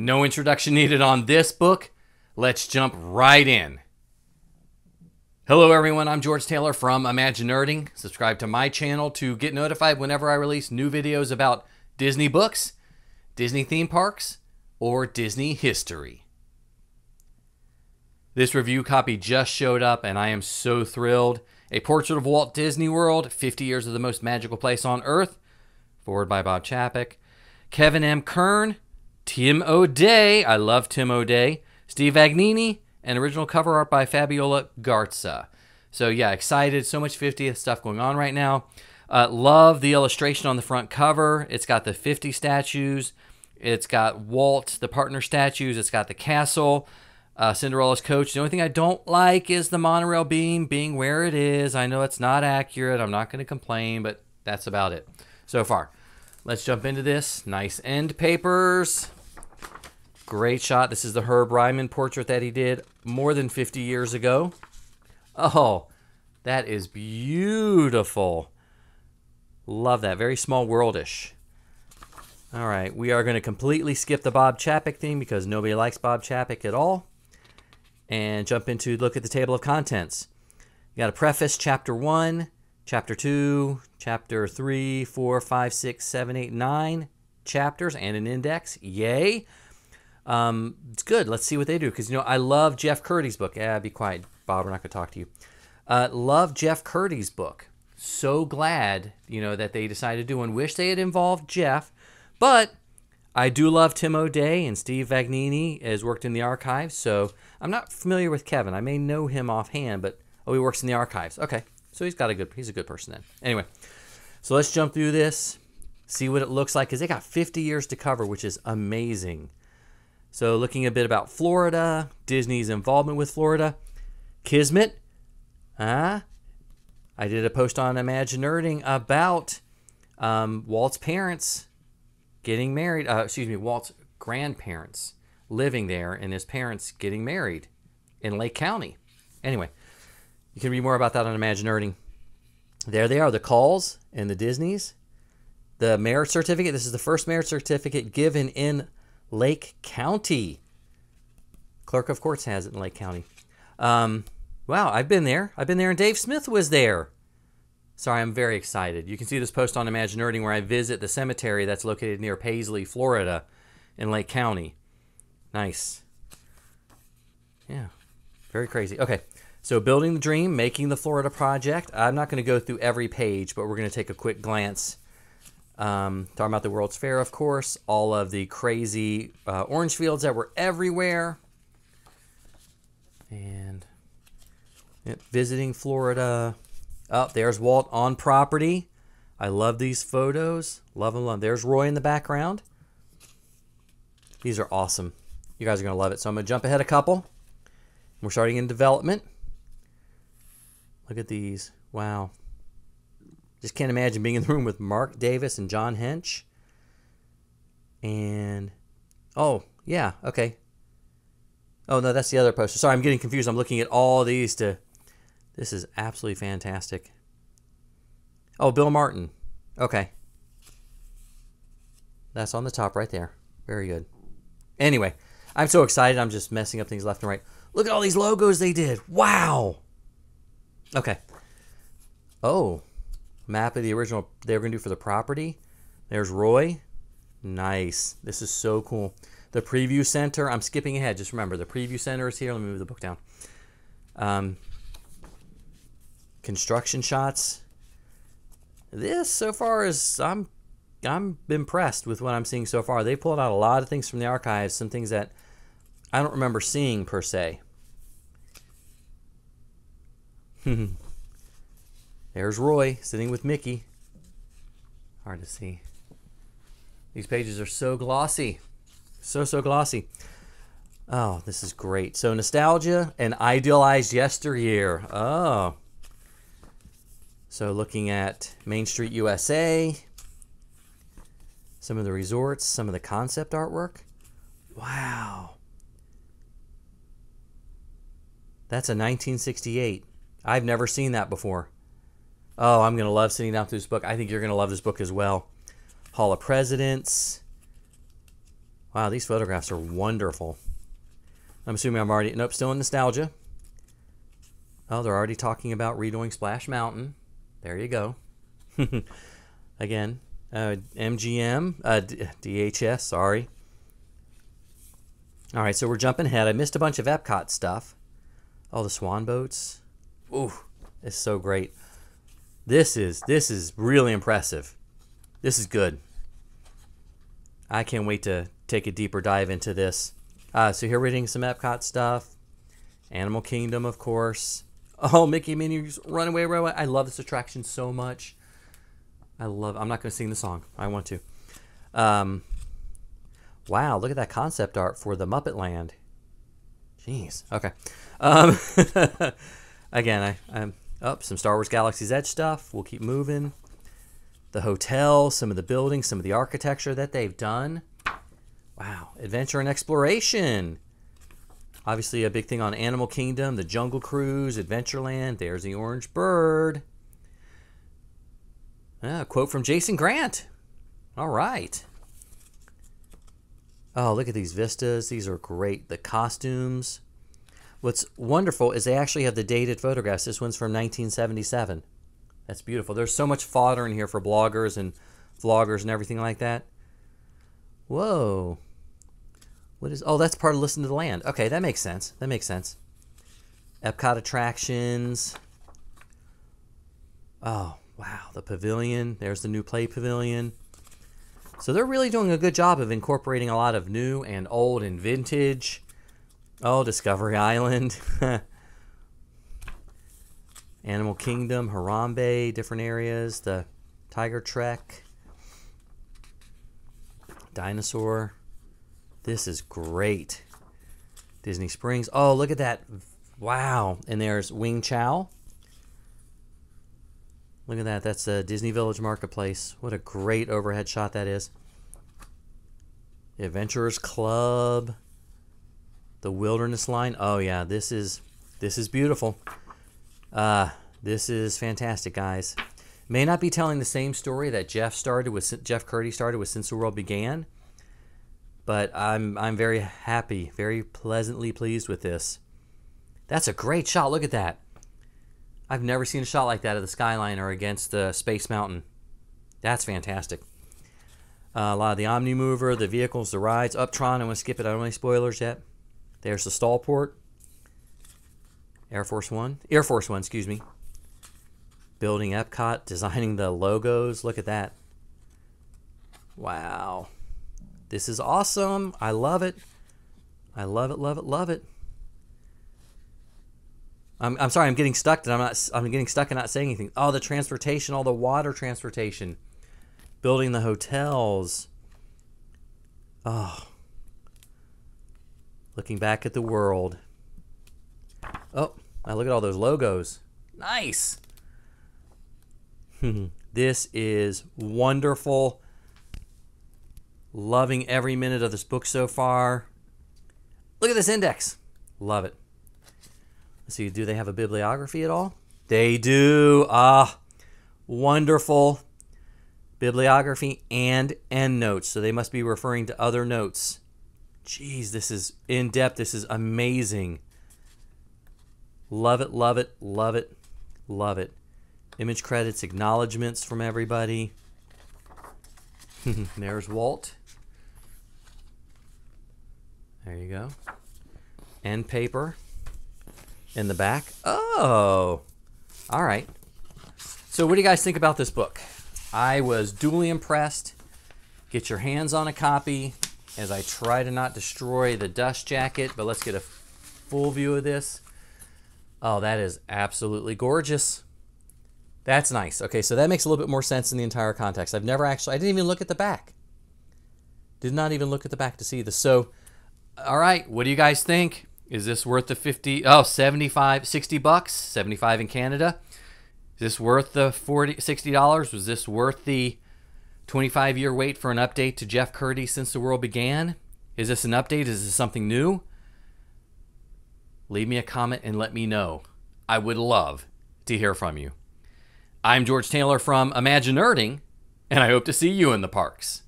No introduction needed on this book. Let's jump right in. Hello, everyone. I'm George Taylor from Imaginerding. Subscribe to my channel to get notified whenever I release new videos about Disney books, Disney theme parks, or Disney history. This review copy just showed up, and I am so thrilled. A Portrait of Walt Disney World 50 Years of the Most Magical Place on Earth, foreword by Bob Chapek. Kevin M. Kern, Tim O'Day, I love Tim O'Day, Steve Vagnini, and original cover art by Fabiola Garza. So, yeah, excited. So much 50th stuff going on right now. Uh, love the illustration on the front cover. It's got the 50 statues, it's got Walt, the partner statues, it's got the castle uh, Cinderella's coach. The only thing I don't like is the monorail beam being where it is. I know it's not accurate. I'm not going to complain, but that's about it so far. Let's jump into this. Nice end papers. Great shot. This is the Herb Ryman portrait that he did more than 50 years ago. Oh, that is beautiful. Love that. Very small worldish. All right, we are going to completely skip the Bob Chapek thing because nobody likes Bob Chapek at all and jump into look at the table of contents. You got a preface, chapter 1, chapter 2, chapter 3, 4, 5, 6, 7, 8, 9 chapters and an index. Yay. Um, it's good. Let's see what they do. Because, you know, I love Jeff Kurtti's book. Yeah, be quiet, Bob. We're not going to talk to you. Uh, love Jeff Kurtti's book. So glad, you know, that they decided to do one. Wish they had involved Jeff. But I do love Tim O'Day and Steve Vagnini has worked in the archives, so I'm not familiar with Kevin. I may know him offhand, but oh, he works in the archives. Okay, so he's got a good, he's a good person then. Anyway, so let's jump through this, see what it looks like, because they got 50 years to cover, which is amazing. So looking a bit about Florida, Disney's involvement with Florida, Kismet, huh? I did a post on Imaginerding about um, Walt's parents getting married. Uh, excuse me, Walt's grandparents living there and his parents getting married in Lake County. Anyway, you can read more about that on Imaginerding. There they are, the calls and the Disneys. The marriage certificate. This is the first marriage certificate given in Lake County. Clerk of Courts has it in Lake County. Um, wow, I've been there. I've been there, and Dave Smith was there. Sorry, I'm very excited. You can see this post on Imaginerding where I visit the cemetery that's located near Paisley, Florida, in Lake County. Nice. Yeah, very crazy. Okay, so building the dream, making the Florida project. I'm not going to go through every page, but we're going to take a quick glance. Um, talking about the World's Fair, of course, all of the crazy uh, orange fields that were everywhere, and visiting Florida. Oh, there's Walt on property. I love these photos. Love them, love them. There's Roy in the background. These are awesome. You guys are going to love it. So I'm going to jump ahead a couple. We're starting in development. Look at these. Wow. Just can't imagine being in the room with Marc Davis and John Hench. And, oh, yeah, okay. Oh, no, that's the other poster. Sorry, I'm getting confused. I'm looking at all these to this is absolutely fantastic. Oh, Bill Martin. Okay. That's on the top right there. Very good. Anyway, I'm so excited. I'm just messing up things left and right. Look at all these logos they did. Wow. Okay. Oh, map of the original they were going to do for the property. There's Roy. Nice. This is so cool. The preview center. I'm skipping ahead. Just remember, the preview center is here. Let me move the book down. Um, construction shots. This so far is I'm I'm impressed with what I'm seeing so far. They pulled out a lot of things from the archives, some things that I don't remember seeing per se. There's Roy sitting with Mickey. Hard to see. These pages are so glossy. So, so glossy. Oh, this is great. So, nostalgia and idealized yesteryear. Oh, so looking at Main Street USA, some of the resorts, some of the concept artwork. Wow. That's a 1968. I've never seen that before. Oh, I'm going to love sitting down through this book. I think you're going to love this book as well. Hall of Presidents. Wow, these photographs are wonderful. I'm assuming I'm already, nope, still in nostalgia. Oh, they're already talking about redoing Splash Mountain. There you go. Again, uh, MGM, uh, DHS, sorry. All right, so we're jumping ahead. I missed a bunch of Epcot stuff. Oh, the swan boats. Ooh, it's so great. This is this is really impressive. This is good. I can't wait to take a deeper dive into this. Uh, so here we're reading some Epcot stuff. Animal Kingdom, of course. Oh, Mickey Minnie's Runaway Railway. I love this attraction so much. I love. I'm not going to sing the song. I want to. Um, wow, look at that concept art for the Muppet Land. Jeez. Okay. Um, again, I, I'm up oh, some Star Wars Galaxy's Edge stuff. We'll keep moving. The hotel, some of the buildings, some of the architecture that they've done. Wow, adventure and exploration. Obviously, a big thing on Animal Kingdom, the Jungle Cruise, Adventureland. There's the orange bird. Ah, a quote from Jason Grant. All right. Oh, look at these vistas. These are great. The costumes. What's wonderful is they actually have the dated photographs. This one's from 1977. That's beautiful. There's so much fodder in here for bloggers and vloggers and everything like that. Whoa. What is? Oh, that's part of Listen to the Land. Okay, that makes sense. That makes sense. Epcot attractions. Oh, wow. The pavilion. There's the new play pavilion. So they're really doing a good job of incorporating a lot of new and old and vintage. Oh, Discovery Island. Animal Kingdom, Harambe, different areas. The Tiger Trek. Dinosaur. This is great. Disney Springs. Oh, look at that. Wow. And there's Wing Chow. Look at that. That's the Disney Village Marketplace. What a great overhead shot that is. Adventurers Club. The Wilderness Line. Oh yeah, this is this is beautiful. Uh, this is fantastic, guys. May not be telling the same story that Jeff started with Jeff Kurtti started with Since the World Began but I'm I'm very happy, very pleasantly pleased with this. That's a great shot. Look at that. I've never seen a shot like that of the Skyliner against the Space Mountain. That's fantastic. Uh, a lot of the Omnimover, the vehicles, the rides. Uptron, I'm going to skip it. I don't have any spoilers yet. There's the stall port. Air Force One. Air Force One, excuse me. Building Epcot, designing the logos. Look at that. Wow. This is awesome. I love it. I love it, love it, love it. I'm, I'm sorry, I'm getting stuck and I'm not I'm getting stuck and not saying anything. Oh, the transportation, all the water transportation. Building the hotels. Oh. Looking back at the world. Oh, I look at all those logos. Nice. this is wonderful. Loving every minute of this book so far. Look at this index. Love it. Let's see, do they have a bibliography at all? They do. Ah, wonderful bibliography and endnotes. So they must be referring to other notes. Jeez, this is in depth. This is amazing. Love it, love it, love it, love it. Image credits, acknowledgments from everybody. There's Walt. There you go. And paper in the back. Oh, all right. So, what do you guys think about this book? I was duly impressed. Get your hands on a copy as I try to not destroy the dust jacket, but let's get a full view of this. Oh, that is absolutely gorgeous. That's nice. Okay, so that makes a little bit more sense in the entire context. I've never actually, I didn't even look at the back. Did not even look at the back to see this. So all right, what do you guys think? Is this worth the 50 oh 75 60 bucks, 75 in Canada? Is this worth the 40 60 dollars? Was this worth the 25 year wait for an update to Jeff Kurtti since the world began? Is this an update? Is this something new? Leave me a comment and let me know. I would love to hear from you. I'm George Taylor from Imaginerding, and I hope to see you in the parks.